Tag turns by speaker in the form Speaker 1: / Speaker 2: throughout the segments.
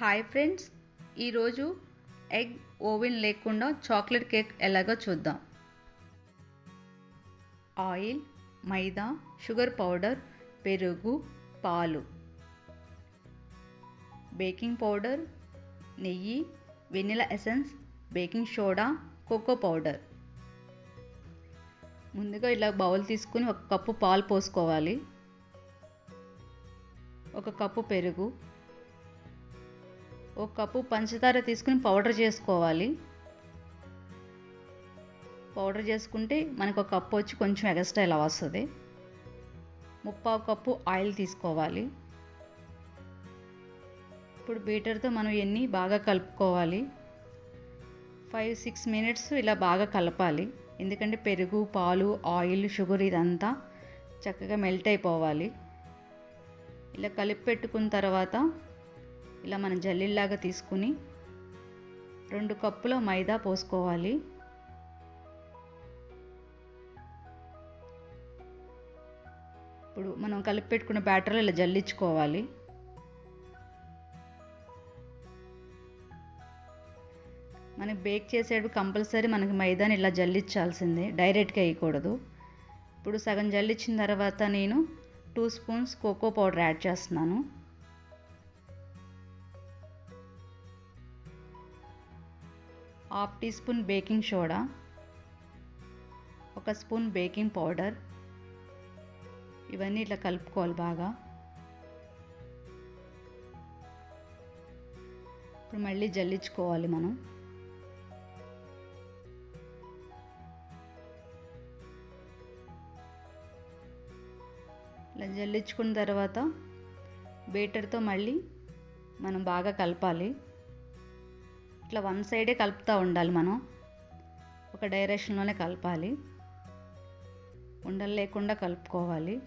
Speaker 1: Hi friends ఈరోజు egg oven లేకుండా chocolate cake ఎలాగో చూద్దాం. ఆయిల్ మైదా షుగర్ పౌడర్ పెరుగు పాలు. బేకింగ్ పౌడర్ నెయ్యి vanilla essence baking soda cocoa powder ముందుగా ఇలా బౌల్ తీసుకుని ఒక కప్పు పాలు పోసుకోవాలి. ఒక కప్పు పెరుగు. ఒక కప్పు పంచదార తీసుకుని పౌడర్ చేసుకోవాలి. పౌడర్ చేసుకుంటే మనకు ఒక కప్పు వచ్చి కొంచెం ఎగస్ట్రా ఇలా వస్తుంది. ముప్పావు కప్పు ఆయిల్ తీసుకోవాలి. ఇప్పుడు బీటర్తో మనం ఇవన్నీ బాగా కలుపుకోవాలి. ఫైవ్ సిక్స్ మినిట్స్ ఇలా బాగా కలపాలి. ఎందుకంటే పెరుగు పాలు ఆయిల్ షుగర్ ఇదంతా చక్కగా మెల్ట్ అయిపోవాలి. ఇలా కలిపి పెట్టుకున్న తర్వాత ఇలా మనం జల్లిలాగా తీసుకుని రెండు కప్పుల మైదా పోసుకోవాలి. ఇప్పుడు మనం కలిపి పెట్టుకున్న బ్యాటర్లో ఇలా జల్లించుకోవాలి. మనకి బేక్ చేసేటప్పుడు కంపల్సరీ మనకి మైదాని ఇలా జల్లించాల్సిందే డైరెక్ట్గా వేయకూడదు. ఇప్పుడు సగం జల్లించిన తర్వాత నేను two spoons cocoa powder add చేస్తున్నాను. Half tea spoon baking soda ఒక స్పూన్ బేకింగ్ పౌడర్. ఇవన్నీ ఇట్లా కలుపుకోవాలి బాగా. ఇప్పుడు మళ్ళీ జల్లించుకోవాలి మనం. ఇలా జల్లించుకున్న తర్వాత బీటర్తో మళ్ళీ మనం బాగా కలపాలి. ఇట్లా వన్ సైడే కలుపుతూ ఉండాలి మనం. ఒక డైరెక్షన్లోనే కలపాలి. ఉండలు లేకుండా కలుపుకోవాలి.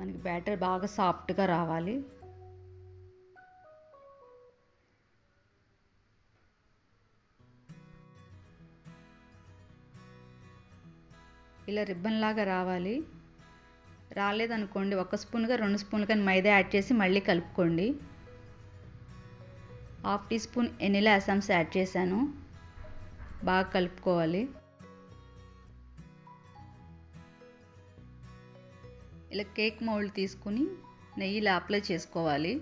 Speaker 1: మనకి బ్యాటర్ బాగా సాఫ్ట్గా రావాలి. ఇలా రిబ్బన్ లాగా రావాలి. రాలేదనుకోండి ఒక స్పూన్గా రెండు స్పూన్లు కానీ మైదా యాడ్ చేసి మళ్ళీ కలుపుకోండి. Half teaspoon vanilla essence add చేశాను. బాగా కలుపుకోవాలి. ఇలా కేక్ మౌల్డ్ తీసుకుని ఇలా అప్లై చేసుకోవాలి.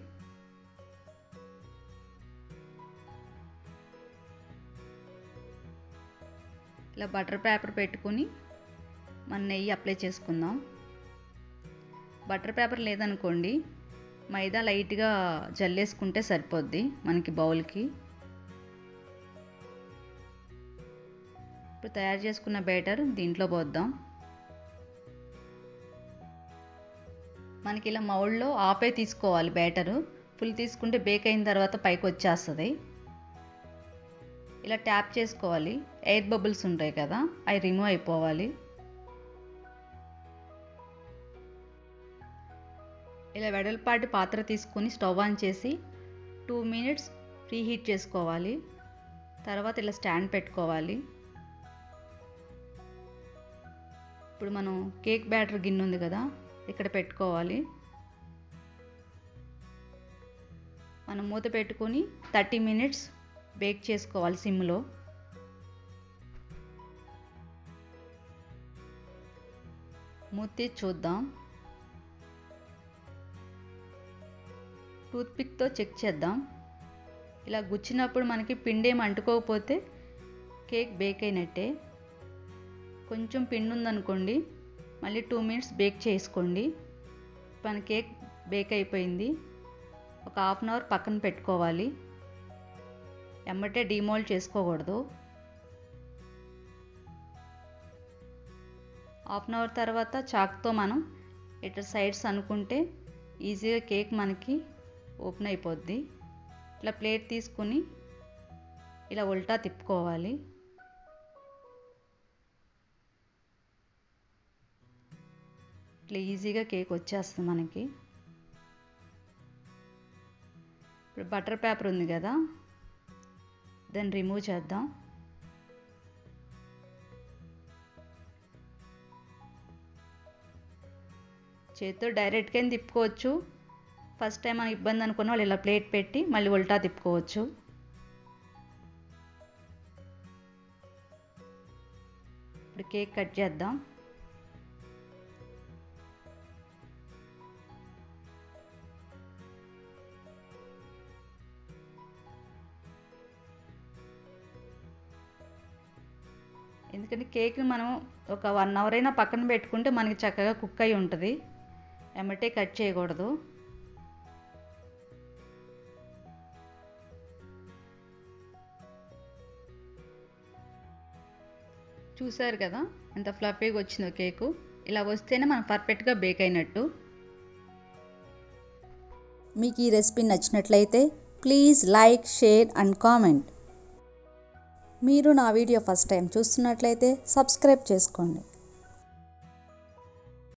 Speaker 1: ఇలా బటర్ పేపర్ పెట్టుకుని మన నెయ్యి అప్లై చేసుకుందాం. బటర్ పేపర్ లేదనుకోండి మైదా లైట్గా జల్లేసుకుంటే సరిపోద్ది మనకి బౌల్కి. ఇప్పుడు తయారు చేసుకున్న బ్యాటర్ దీంట్లో పోద్దాం. మనకి ఇలా మౌల్డ్లో ఆపే తీసుకోవాలి బ్యాటరు. ఫుల్ తీసుకుంటే బేక్ అయిన తర్వాత పైకి వచ్చేస్తుంది. ఇలా ట్యాప్ చేసుకోవాలి. ఎయిర్ బబుల్స్ ఉంటాయి కదా అవి రిమూవ్ అయిపోవాలి. ఇలా వెడల్పాటి పాత్ర తీసుకొని స్టవ్ ఆన్ చేసి టూ మినిట్స్ ప్రీహీట్ చేసుకోవాలి. తర్వాత ఇలా స్టాండ్ పెట్టుకోవాలి. ఇప్పుడు మనం కేక్ బ్యాటర్ గిన్నె ఉంది కదా ఇక్కడ పెట్టుకోవాలి. మనం మూత పెట్టుకొని థర్టీ మినిట్స్ బేక్ చేసుకోవాలి సిమ్లో. మూతి చూద్దాం. టూత్పిక్తో చెక్ చేద్దాం. ఇలా గుచ్చినప్పుడు మనకి పిండేం అంటుకోకపోతే కేక్ బేక్ అయినట్టే. కొంచెం పిండి ఉందనుకోండి మళ్ళీ టూ మినిట్స్ బేక్ చేసుకోండి. మన కేక్ బేక్ అయిపోయింది. ఒక హాఫ్ అన్ అవర్ పక్కన పెట్టుకోవాలి. ఎమ్మటే డిమోల్డ్ చేసుకోకూడదు. హాఫ్ అన్ అవర్ తర్వాత చాక్తో మనం ఇటు సైడ్స్ అనుకుంటే ఈజీగా కేక్ మనకి ఓపెన్ అయిపోద్ది. ఇట్లా ప్లేట్ తీసుకుని ఇలా ఉల్టా తిప్పుకోవాలి. ఇట్లా ఈజీగా కేక్ వచ్చేస్తుంది మనకి. ఇప్పుడు బటర్ పేపర్ ఉంది కదా దాన్ని రిమూవ్ చేద్దాం. చేత్తో డైరెక్ట్గా తిప్పుకోవచ్చు? ఫస్ట్ టైం మనకి ఇబ్బంది అనుకున్న వాళ్ళు ఇలా ప్లేట్ పెట్టి మళ్ళీ ఉల్టా తిప్పుకోవచ్చు. ఇప్పుడు కేక్ కట్ చేద్దాం. ఎందుకంటే కేక్ని మనం ఒక వన్ అవర్ అయినా పక్కన పెట్టుకుంటే మనకి చక్కగా కుక్ అయి ఉంటుంది. ఎమ్మటే కట్ చేయకూడదు. చూసారు కదా? ఎంత ఫ్లఫీగా వచ్చిందో కేకు. ఇలా వస్తేనే మనం పర్ఫెక్ట్గా బేక్ అయినట్టు.
Speaker 2: మీకు ఈ రెసిపీ నచ్చినట్లయితే please like share and comment. మీరు నా వీడియో ఫస్ట్ టైం చూస్తున్నట్లయితే సబ్స్క్రైబ్ చేసుకోండి.